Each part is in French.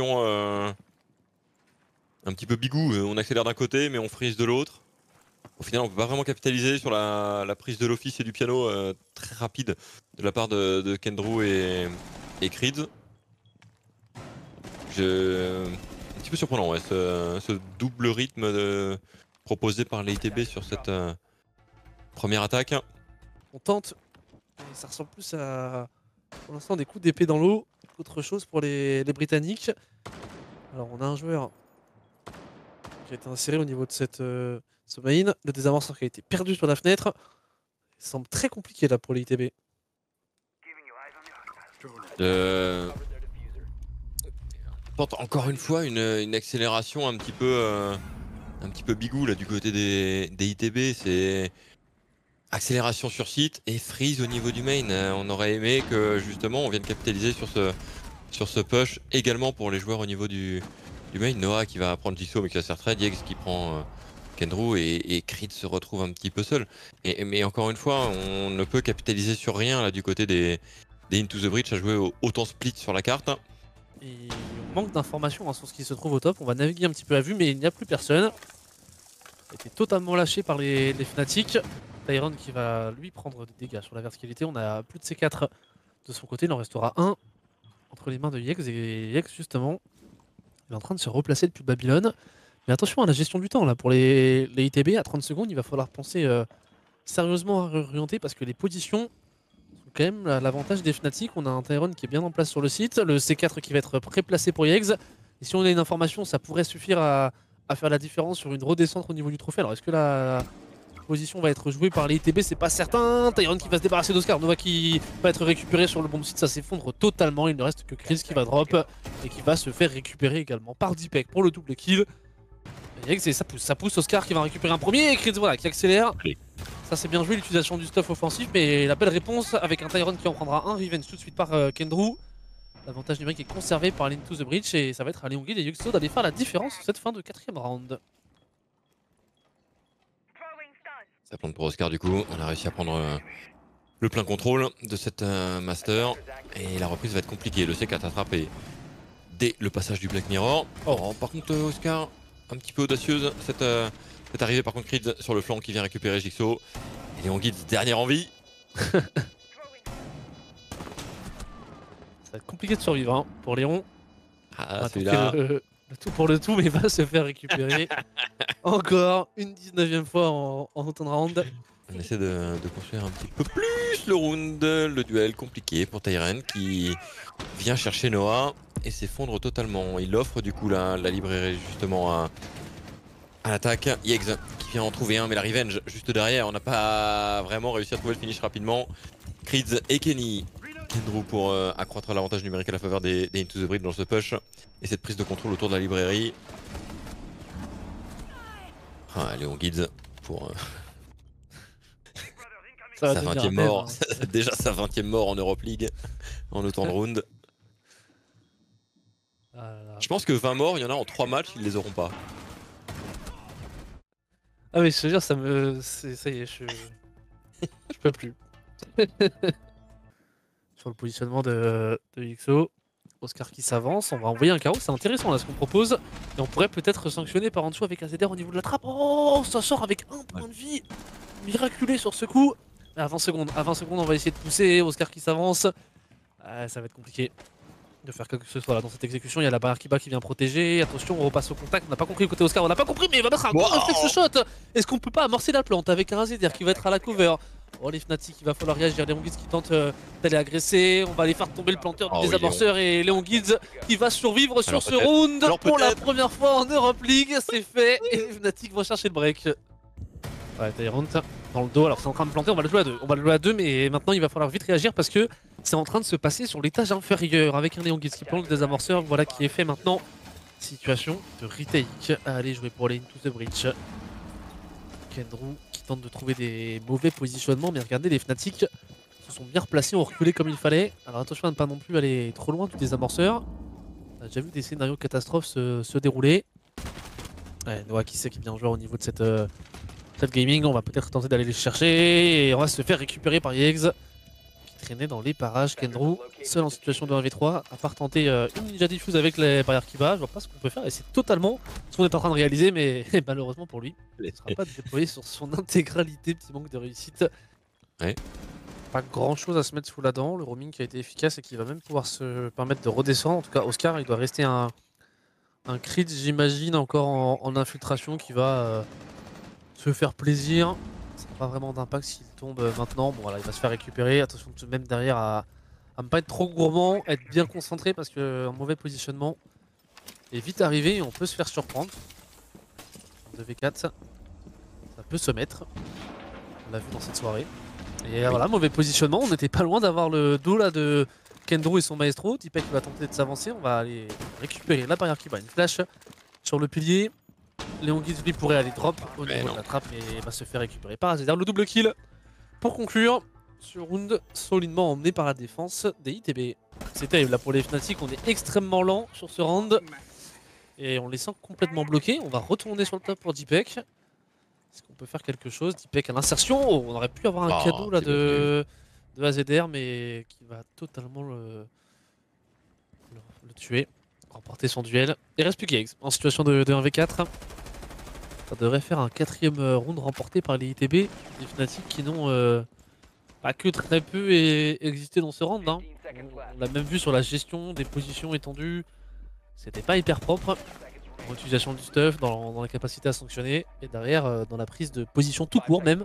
euh, un petit peu bigou. On accélère d'un côté, mais on freeze de l'autre. Au final, on peut pas vraiment capitaliser sur la, prise de l'office et du piano euh, très rapide de la part de, de Kendrew et, et Creed. Je... Un petit peu surprenant, ouais, ce, double rythme proposé par les ITB sur cette euh, première attaque. On tente, mais ça ressemble plus à pour l'instant des coups d'épée dans l'eau qu'autre chose pour les, Britanniques. Alors on a un joueur qui a été inséré au niveau de cette euh, main, le désamorceur qui a été perdu sur la fenêtre. Il semble très compliqué là pour les ITB. Euh, encore une fois une, une accélération un petit peu euh, un petit peu bigou là du côté des, des ITB c'est accélération sur site et freeze au niveau du main Euh, on aurait aimé que justement on vienne capitaliser sur ce sur ce push également pour les joueurs au niveau du, du main Noah qui va prendre Jigsaw mais qui va se faire trade Yex qui prend euh, Kendrew et, Creed se retrouve un petit peu seul mais encore une fois on ne peut capitaliser sur rien là du côté des des Into the a joué au- autant split sur la carte. Et on manque d'informations hein, sur ce qui se trouve au top. On va naviguer un petit peu à vue, mais il n'y a plus personne. Été totalement lâché par les, les Fnatic. Tyron qui va lui prendre des dégâts sur la verticalité. On a plus de C4 de son côté. Il en restera un entre les mains de Yex. Et Yex, justement, il est en train de se replacer depuis Babylone. Mais attention à la gestion du temps là pour les, les ITB. À 30 secondes, il va falloir penser euh, sérieusement à réorienter parce que les positions sont quand même l'avantage des Fnatic. On a un Tyrone qui est bien en place sur le site. Le C4 qui va être préplacé pour Yex. Et si on a une information, ça pourrait suffire à, à faire la différence sur une redescente au niveau du trophée. Alors est-ce que la position va être jouée par les ITB C'est pas certain. Tyrone qui va se débarrasser d'Oscar. Nova qui va être récupéré sur le bon site. Ça s'effondre totalement. Il ne reste que Chris qui va drop et qui va se faire récupérer également par Dipek pour le double kill. Et ça pousse, ça pousse Oscar qui va récupérer un premier et Chris voilà, qui accélère. Ça c'est bien joué l'utilisation du stuff offensif, mais la belle réponse avec un Tyrone qui en prendra un, revenge tout de suite par euh, Kendrew. L'avantage numérique est conservé par l'Into the Breach et ça va être à Léon Guild et Yuxo d'aller faire la différence cette fin de quatrième round. Ça plante pour Oscar du coup. On a réussi à prendre euh, le plein contrôle de cette euh, master. Et la reprise va être compliquée. Le C4 attrapé dès le passage du Black Mirror. Oh, par contre euh, Oscar, un petit peu audacieuse cette, cette arrivée par contre Creed sur le flanc qui vient récupérer Jigsaw. Et Léon Guild, dernière envie. Ça va être compliqué de survivre hein, pour Léon. Ah celui-là. Le, tout pour le tout, mais va se faire récupérer. Encore une 19ème fois en, en autant de round. On essaie de, de construire un petit peu plus le round, le duel compliqué pour Tyren qui vient chercher Noah et s'effondre totalement. Il offre du coup la, la librairie justement à, à l'attaque. Yex qui vient en trouver un, mais la revenge juste derrière. On n'a pas vraiment réussi à trouver le finish rapidement. Creeds et Kenny. Pour euh, accroître l'avantage numérique à la faveur des, des Into the Breach dans ce push. Et cette prise de contrôle autour de la librairie. Ah, Léon Guides pour euh, Ça sa devenir 20 un e mème, mort, hein. déjà sa 20 e mort en Europe League en autant de rounds. Ah. Je pense que 20 morts, il y en a en 3 matchs, ils les auront pas. Ah mais je te jure, ça me... Ça y est, je... je peux plus. Sur le positionnement de, de XO, Oscar qui s'avance, on va envoyer un carreau, c'est intéressant là ce qu'on propose. Et on pourrait peut-être sanctionner par en dessous avec un ZR au niveau de la trappe. Oh, ça sort avec un point de vie miraculé sur ce coup. À 20 secondes, à 20 secondes, on va essayer de pousser, Oscar qui s'avance. Ah, ça va être compliqué de faire quoi que ce soit là dans cette exécution. Il y a la barrière qui bat qui vient protéger. Attention, on repasse au contact. On n'a pas compris le côté Oscar, on n'a pas compris, mais il va mettre un gros Wow. réflexe shot. Est-ce qu'on peut pas amorcer la plante avec un ZR qui va être à la cover? Oh les Fnatic, il va falloir réagir. Léon Guids qui tente euh, d'aller agresser. On va aller faire tomber le planteur Ah du oui, désamorceur et Léon Guids qui va survivre sur Alors ce round Alors pour la première fois en Europe League. C'est fait et les Fnatic vont chercher le break. Ouais, Tyrant dans le dos. Alors c'est en train de planter. On va le jouer à deux. On va le jouer à deux, mais maintenant il va falloir vite réagir parce que c'est en train de se passer sur l'étage inférieur avec un Léon Guids qui plante le désamorceur. Voilà qui est fait maintenant. Situation de retake à aller jouer pour les Into the Breach. Kendrew qui tente de trouver des mauvais positionnements, mais regardez, les Fnatic se sont bien replacés, ont reculé comme il fallait. Alors attention à ne pas non plus aller trop loin du désamorceur. On a déjà vu des scénarios catastrophes se, se dérouler. Ouais, Noah qui sait qui est bien joueur au niveau de cette, euh, cette gaming, on va peut-être tenter d'aller les chercher et on va se faire récupérer par Yegs traîner dans les parages. Kendrew, seul en situation de 1v3, à part tenter euh, une ninja diffuse avec les barrières qui bat, je vois pas ce qu'on peut faire et c'est totalement ce qu'on est en train de réaliser, mais malheureusement pour lui, il ne sera pas déployé sur son intégralité, petit manque de réussite. Ouais. Pas grand chose à se mettre sous la dent, le roaming qui a été efficace et qui va même pouvoir se permettre de redescendre. En tout cas, Oscar, il doit rester un, un crit, j'imagine, encore en, en infiltration qui va euh, se faire plaisir. Pas vraiment d'impact s'il tombe euh, maintenant. Bon, voilà, il va se faire récupérer. Attention tout de même derrière à, à ne pas être trop gourmand, être bien concentré parce qu'un mauvais positionnement est vite arrivé et on peut se faire surprendre. 2v4, ça peut se mettre. On l'a vu dans cette soirée. Et euh, voilà, mauvais positionnement. On n'était pas loin d'avoir le dos là de Kendro et son maestro. Tipek va tenter de s'avancer. On va aller récupérer la barrière qui bat une flash sur le pilier. Léon Gizli pourrait aller drop au Mais niveau non. de la trappe mais va se faire récupérer par Azedar. Le double kill pour conclure ce round solidement emmené par la défense des ITB. C'est terrible là pour les Fnatic, on est extrêmement lent sur ce round et on les sent complètement bloqués. On va retourner sur le top pour Dipek. Est-ce qu'on peut faire quelque chose? Dipek à l'insertion, Oh, on aurait pu avoir un Oh, cadeau là de, de AZR mais qui va totalement le, le, le tuer, remporter son duel. Il reste plus qu'Eggs en situation de, de 1v4. Ça devrait faire un quatrième euh, round remporté par les ITB, les Fnatic qui n'ont euh, pas que très peu existé dans ce round. hein. On, l'a même vu sur la gestion des positions étendues, c'était pas hyper propre. Dans l'utilisation du stuff, dans, dans la capacité à sanctionner, et derrière euh, dans la prise de position tout court même,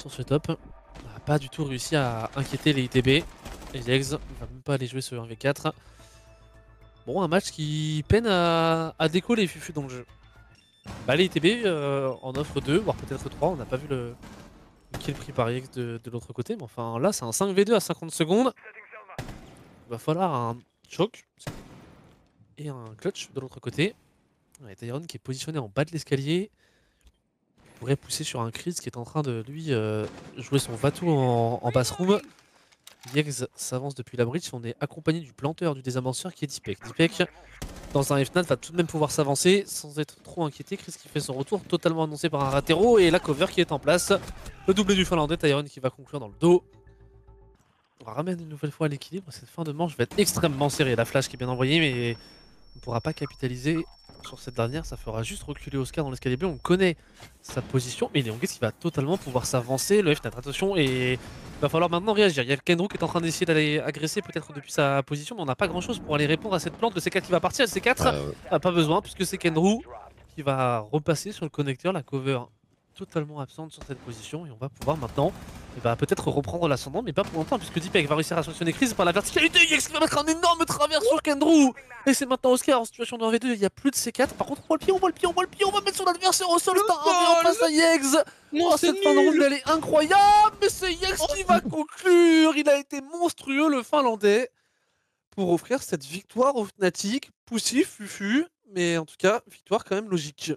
sur ce top. On n'a pas du tout réussi à inquiéter les ITB. Et Legs ne va même pas aller jouer ce 1v4. Bon, un match qui peine à, à décoller Fufu dans le jeu. Bah, les ITB euh, en offre 2, voire peut-être 3. On n'a pas vu le, kill pris par de, de l'autre côté. Mais enfin, là, c'est un 5v2 à 50 secondes. Il va falloir un choc et un clutch de l'autre côté. Ouais, Tyron qui est positionné en bas de l'escalier. Pourrait pousser sur un Chris qui est en train de lui euh, jouer son Vatou en, en room. Yex s'avance depuis la bridge. On est accompagné du planteur, du désamorceur qui est Dipek. Dipek, dans un FNAT, va tout de même pouvoir s'avancer sans être trop inquiété. Chris qui fait son retour, totalement annoncé par un Ratero. Et la cover qui est en place. Le doublé du Finlandais, Tyron qui va conclure dans le dos. On ramène une nouvelle fois à l'équilibre. Cette fin de manche va être extrêmement serrée. La flash qui est bien envoyée, mais on ne pourra pas capitaliser sur cette dernière. Ça fera juste reculer Oscar dans l'escalier bleu. On connaît sa position, mais Léon qui va totalement pouvoir s'avancer. Le FNAT, attention, et il va falloir maintenant réagir. Il y a Kendro qui est en train d'essayer d'aller agresser peut-être depuis sa position, mais on n'a pas grand chose pour aller répondre à cette plante. Le C4 qui va partir, le C4 Euh, ah, pas besoin, puisque c'est Kendro qui va repasser sur le connecteur. La cover totalement absente sur cette position, et on va pouvoir maintenant eh ben, peut-être reprendre l'ascendant, mais pas pour longtemps, puisque Deepek va réussir à sanctionner Chris par la verticalité. Yex qui va mettre un énorme travers sur Kendro Et c'est maintenant Oscar en situation de 1v2, il y a plus de C4. Par contre, on voit le pied, on voit le pied, on voit le pied, on va mettre son adversaire au sol. C'est un 1v1 face à Yex Non, Oh, cette fin de round, elle est incroyable, mais c'est Yex qui va conclure? Il a été monstrueux, le Finlandais, pour offrir cette victoire au Fnatic. Poussif, fufu, mais en tout cas, victoire quand même logique.